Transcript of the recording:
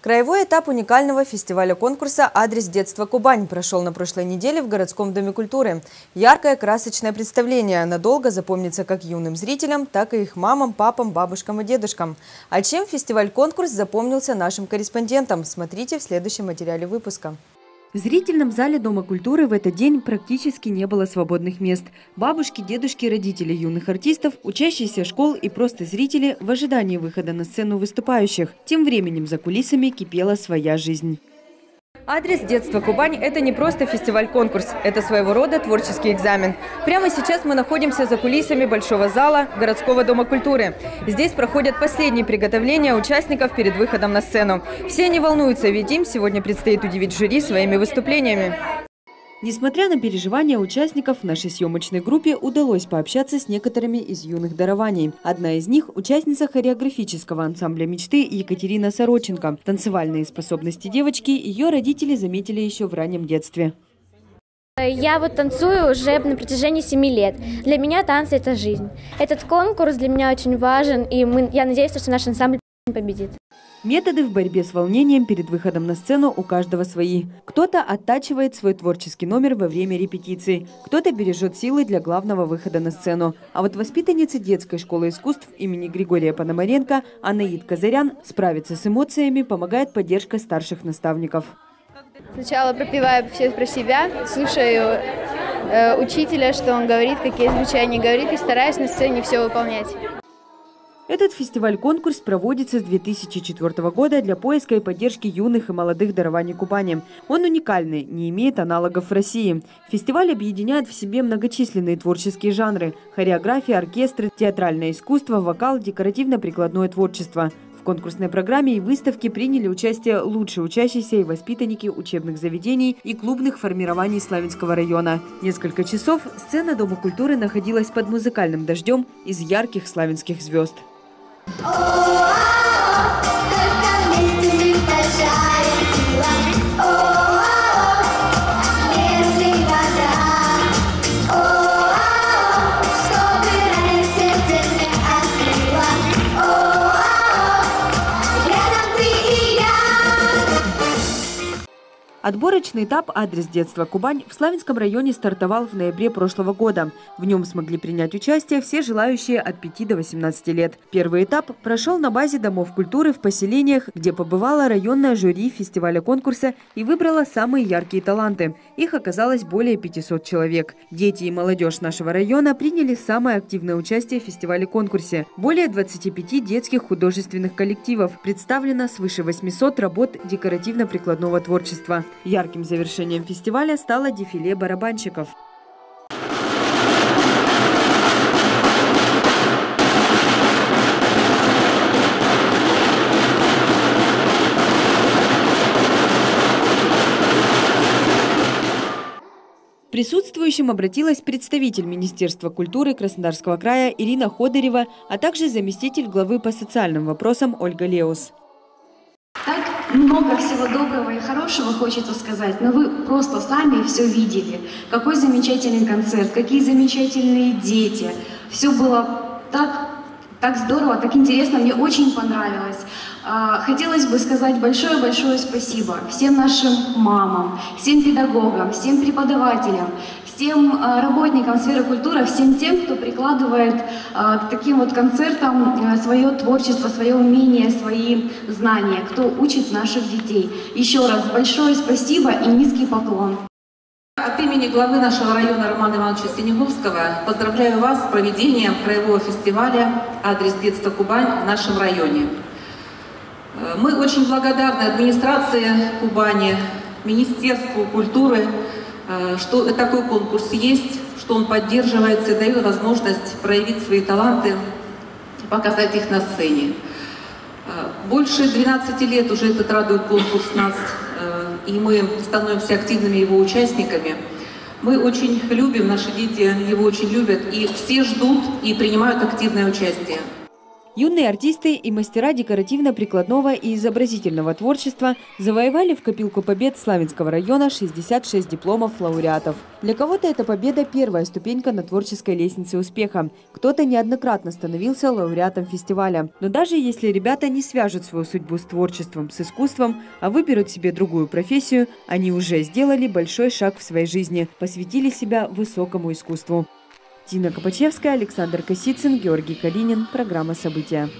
Краевой этап уникального фестиваля-конкурса «Адрес детства Кубань» прошел на прошлой неделе в городском доме культуры. Яркое, красочное представление надолго запомнится как юным зрителям, так и их мамам, папам, бабушкам и дедушкам. А чем фестиваль-конкурс запомнился нашим корреспондентам? Смотрите в следующем материале выпуска. В зрительном зале Дома культуры в этот день практически не было свободных мест. Бабушки, дедушки, родители юных артистов, учащиеся школ и просто зрители в ожидании выхода на сцену выступающих. Тем временем за кулисами кипела своя жизнь. Адрес детства Кубань – это не просто фестиваль-конкурс, это своего рода творческий экзамен. Прямо сейчас мы находимся за кулисами Большого зала городского дома культуры. Здесь проходят последние приготовления участников перед выходом на сцену. Все они волнуются, ведь им сегодня предстоит удивить жюри своими выступлениями. Несмотря на переживания участников, нашей съемочной группе удалось пообщаться с некоторыми из юных дарований. Одна из них – участница хореографического ансамбля мечты Екатерина Сороченко. Танцевальные способности девочки ее родители заметили еще в раннем детстве. Я вот танцую уже на протяжении семи лет. Для меня танцы – это жизнь. Этот конкурс для меня очень важен, и мы, я надеюсь, что наш ансамбль победит. Методы в борьбе с волнением перед выходом на сцену у каждого свои. Кто-то оттачивает свой творческий номер во время репетиций, кто-то бережет силы для главного выхода на сцену. А вот воспитанницы детской школы искусств имени Григория Пономаренко Анаид Казарян справиться с эмоциями помогает поддержка старших наставников. Сначала пропиваю все про себя, слушаю э, учителя, что он говорит, какие звучания говорит, и стараюсь на сцене все выполнять. Этот фестиваль-конкурс проводится с 2004 года для поиска и поддержки юных и молодых дарований Кубани. Он уникальный, не имеет аналогов в России. Фестиваль объединяет в себе многочисленные творческие жанры – хореография, оркестры, театральное искусство, вокал, декоративно-прикладное творчество. В конкурсной программе и выставке приняли участие лучшие учащиеся и воспитанники учебных заведений и клубных формирований Славянского района. Несколько часов сцена Дома культуры находилась под музыкальным дождем из ярких славянских звезд. Oh! Отборочный этап «Адрес детства Кубань» в Славянском районе стартовал в ноябре прошлого года. В нем смогли принять участие все желающие от 5 до 18 лет. Первый этап прошел на базе домов культуры в поселениях, где побывала районная жюри фестиваля конкурса и выбрала самые яркие таланты. Их оказалось более 500 человек. Дети и молодежь нашего района приняли самое активное участие в фестивале-конкурсе. Более 25 детских художественных коллективов. Представлено свыше 800 работ декоративно-прикладного творчества. Ярким завершением фестиваля стало дефиле барабанщиков. Присутствующим обратилась представитель Министерства культуры Краснодарского края Ирина Ходырева, а также заместитель главы по социальным вопросам Ольга Леус. Много всего доброго и хорошего хочется сказать, но вы просто сами все видели. Какой замечательный концерт, какие замечательные дети. Все было так, так здорово, так интересно, мне очень понравилось. А, Хотелось бы сказать большое-большое спасибо всем нашим мамам, всем педагогам, всем преподавателям, всем а, работникам сферы культуры, всем тем, кто прикладывает а, к таким вот концертам а, свое творчество, свое умение, свои знания, кто учит наших детей. Еще раз большое спасибо и низкий поклон. От имени главы нашего района Романа Ивановича Синеговского поздравляю вас с проведением краевого фестиваля «Адрес детства Кубань» в нашем районе. Э, Мы очень благодарны администрации Кубани, Министерству культуры, э, что такой конкурс есть, что он поддерживается и дает возможность проявить свои таланты, показать их на сцене. Э, Больше 12 лет уже этот радует конкурс нас, э, и мы становимся активными его участниками. Мы очень любим, наши дети его очень любят, и все ждут и принимают активное участие. Юные артисты и мастера декоративно-прикладного и изобразительного творчества завоевали в копилку побед Славянского района 66 дипломов лауреатов. Для кого-то эта победа – первая ступенька на творческой лестнице успеха. Кто-то неоднократно становился лауреатом фестиваля. Но даже если ребята не свяжут свою судьбу с творчеством, с искусством, а выберут себе другую профессию, они уже сделали большой шаг в своей жизни, посвятили себя высокому искусству. Дина Копачевская, Александр Косицын, Георгий Калинин. Программа «События».